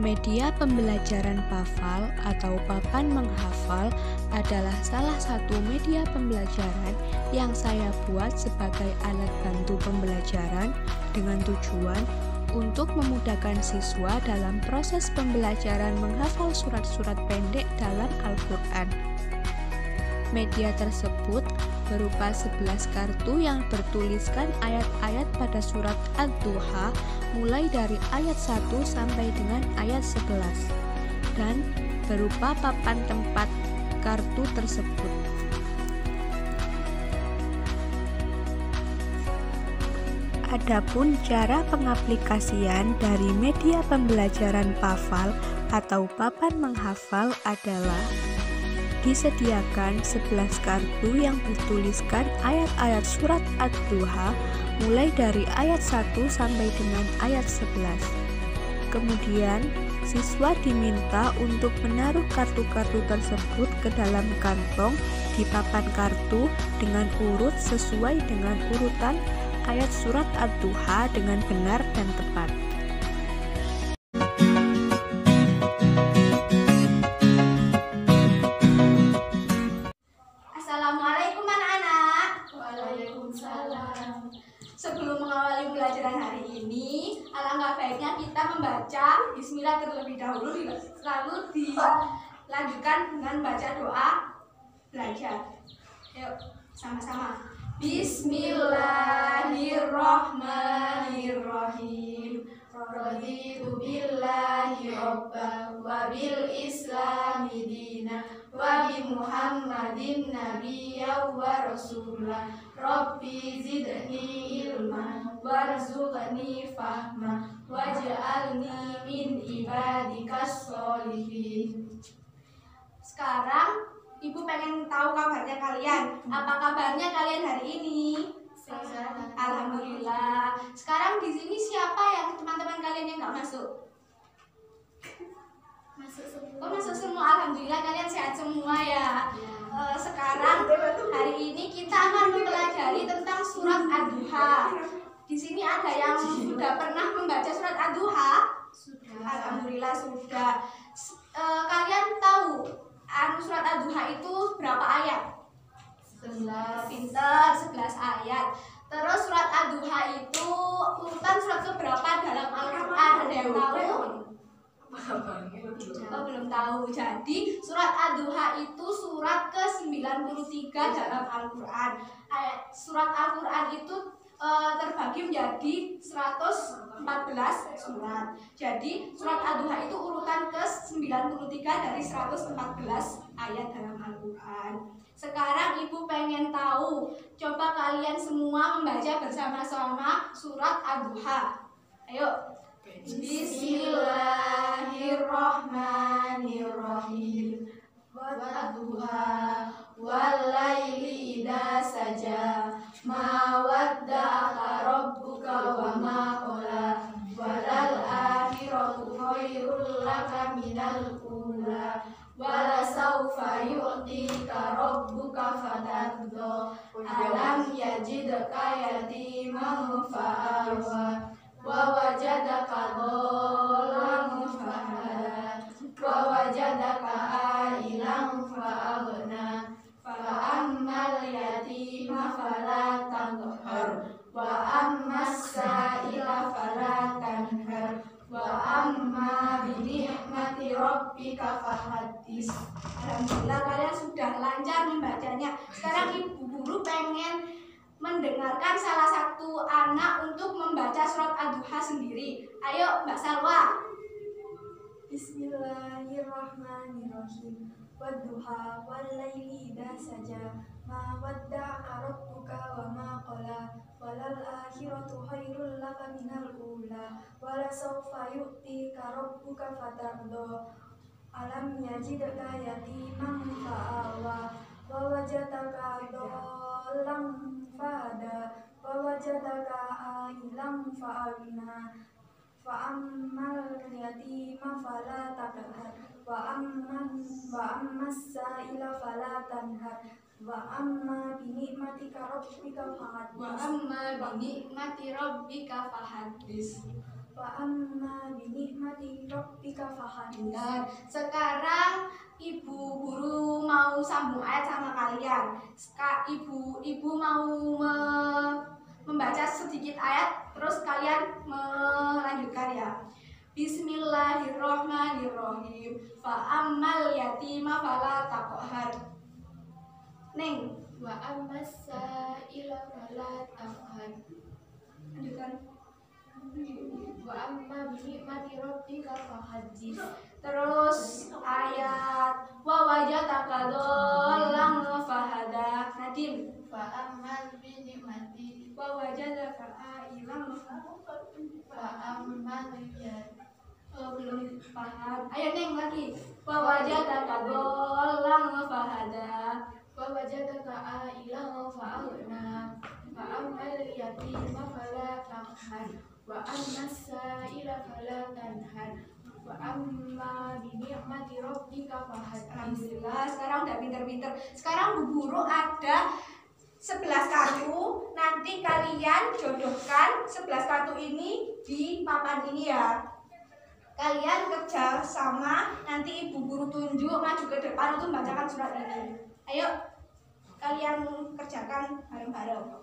Media pembelajaran PAFAL atau papan menghafal adalah salah satu media pembelajaran yang saya buat sebagai alat bantu pembelajaran dengan tujuan untuk memudahkan siswa dalam proses pembelajaran menghafal surat-surat pendek dalam Al-Quran. Media tersebut berupa 11 kartu yang bertuliskan ayat-ayat pada surat Ad-Duha mulai dari ayat 1 sampai dengan ayat 11 dan berupa papan tempat kartu tersebut. Adapun cara pengaplikasian dari media pembelajaran PAFAL atau papan menghafal adalah disediakan 11 kartu yang bertuliskan ayat-ayat surat Ad-Duha mulai dari ayat 1 sampai dengan ayat 11. Kemudian, siswa diminta untuk menaruh kartu-kartu tersebut ke dalam kantong di papan kartu dengan urut sesuai dengan urutan ayat surat Ad-Duha dengan benar dan tepat. Ini, alangkah baiknya kita membaca Bismillah terlebih dahulu, lalu dilanjutkan dengan baca doa belajar. Yuk, sama-sama. Bismillahirrahmanirrahim. Raditu billahi robba wa bil islami dina wa bi muhammadin nabiyya wa rasulah Rabbi zidni ilma warzuqni fahma waj'alni min ibadikas solihin Sekarang Ibu pengen tahu kabarnya kalian Apa kabarnya kalian hari ini? Sehat. Alhamdulillah. Sekarang di sini siapa yang teman-teman kalian yang nggak masuk? Oh masuk semua. Alhamdulillah kalian sehat semua ya. Uh, sekarang hari ini kita akan mempelajari tentang surat Ad-Duha. Di sini ada yang sudah pernah membaca surat Ad-Duha? Sudah. Alhamdulillah sudah. Uh, kalian tahu anu surat Ad-Duha itu berapa ayat? 11 pinter 11 ayat terus surat ad-duha itu urutan surat keberapa dalam Al-Quran ada yang tahu? Oh, belum tahu jadi surat ad-duha itu surat ke 93 dalam Al-Quran surat Al-Quran itu uh, terbagi menjadi 114 surat. Jadi surat Ad-Duha itu urutan ke 93 dari 114 ayat dalam Al-Qur'an. Sekarang Ibu pengen tahu, coba kalian semua membaca bersama-sama surat Ad-Duha. Ayo. Bismillahirrahmanirrahim. Wadduha walaili idza saja. Ma wadda'aka rabbuka wa ma qala. Walal akhiratu khairul laka minal ula. Wala yu'tika rabbuka fatardha alam yajidka yatiman fa'awa. Wa ailan fa'aghna fa'ammal yatima fala tanhar wa ammas sa'ila fala wa amma Alhamdulillah kalian sudah lancar membacanya. Sekarang ibu guru pengen mendengarkan salah satu anak untuk membaca surat Ad-Duha sendiri. Ayo Mbak Salwa. Bismillahirrahmanirrahim Wadduha walaili idha saja Ma wadda'aka rabbuka wa ma qala Walal akhiratu khairul laka minal ula Wala sawfa yu'tika rabbuka fatardo Alam yajidka yatimam fa'awa Wa wajadaka dolam fada Wa wajadaka ailam wa amman wa ammas sa'ila fala tanhar wa amma bi ni'matika rabbika fahaddis wa amma bi ni'mati rabbika fahaddis wa amma bi ni'mati rabbika. Dan sekarang ibu guru mau sambung ayat sama kalian. Seka, ibu ibu mau me- membaca sedikit ayat, terus kalian ya. Bismillahirrohmanirrohim. Fa ammal yatima fala taqhar. Neng, Wa amma sa'ila fala taqhar. lanjutkan. Wa amma bi ni'mati rabbika fahaddits. Terus ayat wa wajadaka dhallan fahada. Nadim. Fa amma bi ni'mati Wa wajadaka ailan fa amma ya Belum paham. Ayo neng lagi. Wa wajadaka dhallan fahada. wa wajadaka a'ilan fa'aghna fa amma al-yatima fala taqhar wa amma as-sa'ila fala tanhar wa amma bi ni'mati rabbika fahaddits. Alhamdulillah, sekarang udah pinter-pinter. Sekarang Bu Guru ada 11 kartu. Nanti kalian jodohkan 11 kartu ini di papan ini ya. Kalian kerja sama, nanti Ibu Guru tunjuk maju ke depan untuk membacakan surat ini. Ayo, kalian kerjakan bareng-bareng.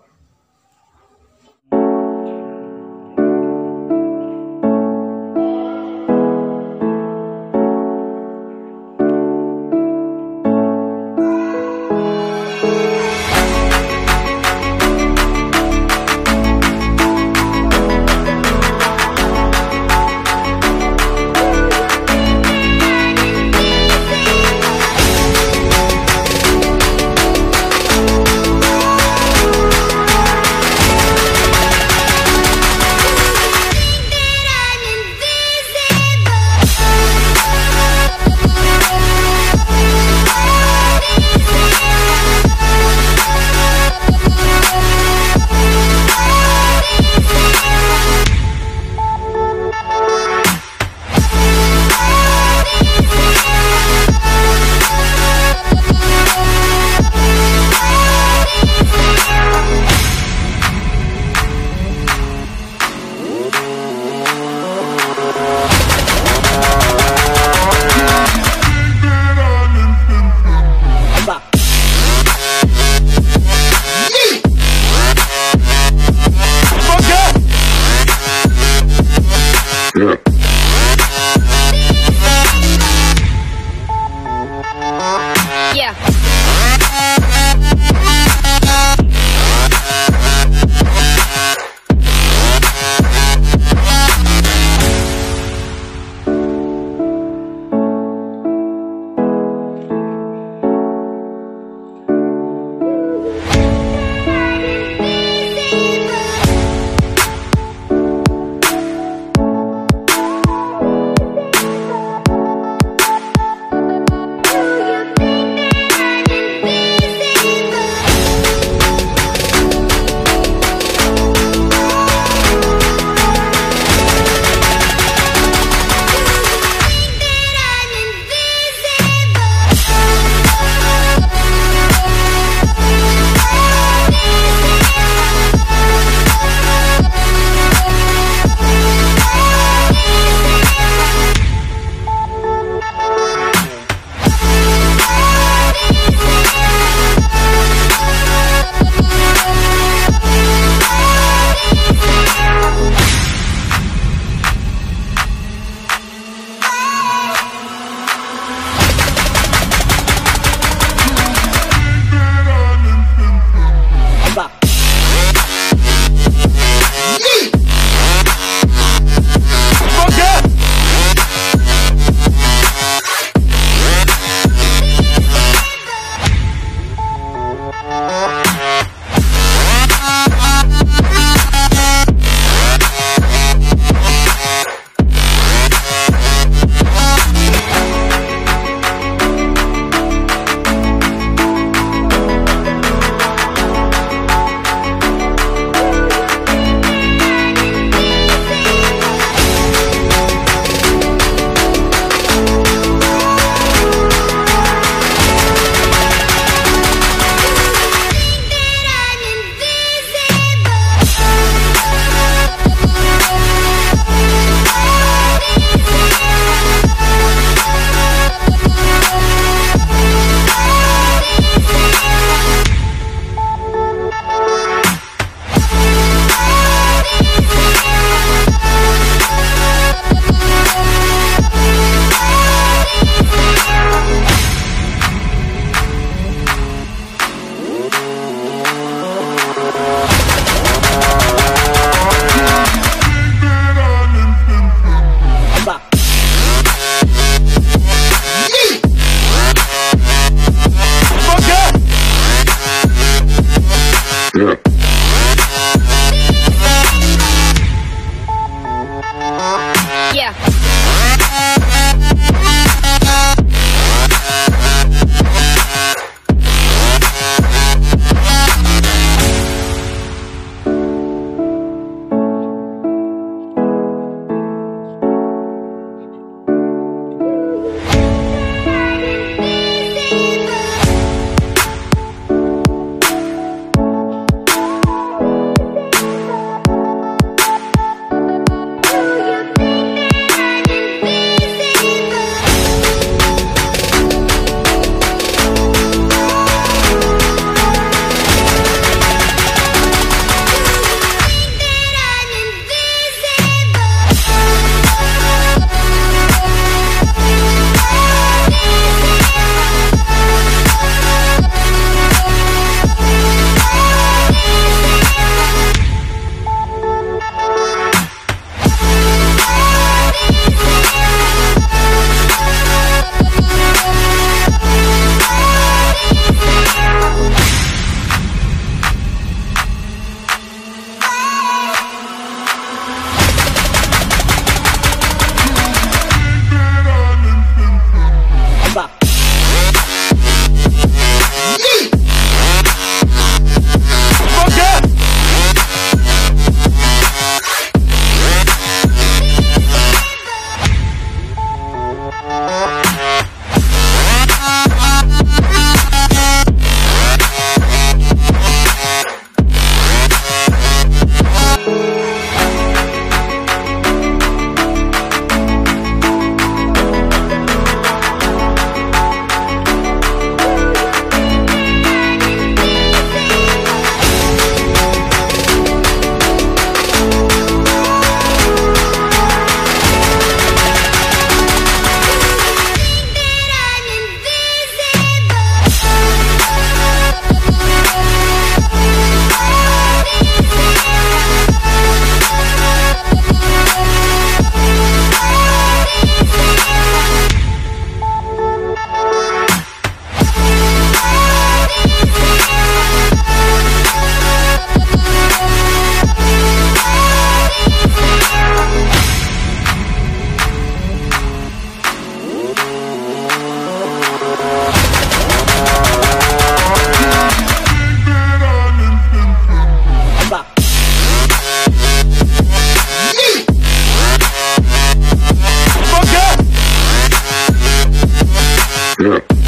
Yeah.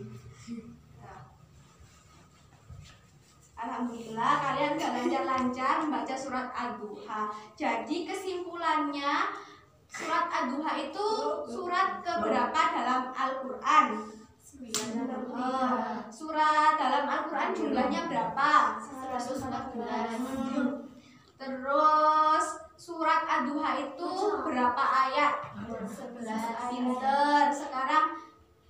Alhamdulillah kalian gak lancar-lancar membaca surat Ad-Duha. Jadi kesimpulannya surat Ad-Duha itu surat keberapa dalam Al-Qur'an? Eh, surat dalam Al-Qur'an jumlahnya berapa? 114. Hmm. Terus surat Ad-Duha itu berapa ayat? 11 Pinter. Sekarang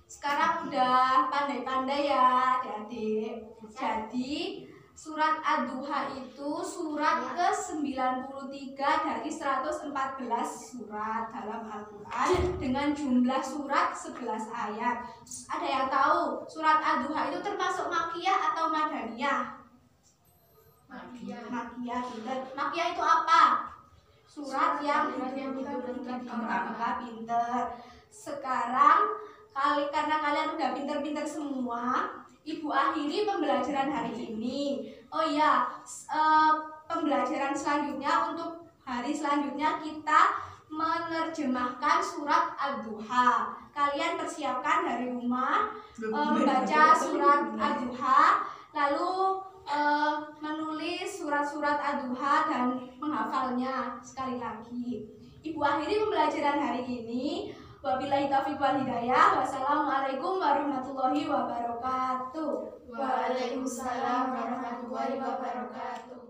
sekarang udah pandai-pandai ya, adik-adik. Jadi surat Ad-Duha itu surat ke-93 dari 114 surat dalam Al-Qur'an dengan jumlah surat 11 ayat. Ada yang tahu surat Ad-Duha itu termasuk makiyah atau madaniyah? Makiyah. Makiyah. Makiyah itu apa? Surat yang Surat yang diturunkan Maka pinter. Sekarang kali karena kalian udah pinter-pinter semua, Ibu akhiri pembelajaran hari ini. Oh s- eh, pembelajaran selanjutnya untuk hari selanjutnya kita menerjemahkan surat Ad-Duha. Kalian persiapkan dari rumah eh, membaca surat Ad-Duha, lalu eh, menulis surat-surat Ad-Duha dan menghafalnya sekali lagi. Ibu akhiri pembelajaran hari ini. Wabillahi taufiq wal hidayah. Wassalamualaikum warahmatullahi wabarakatuh. Waalaikumsalam warahmatullahi wabarakatuh.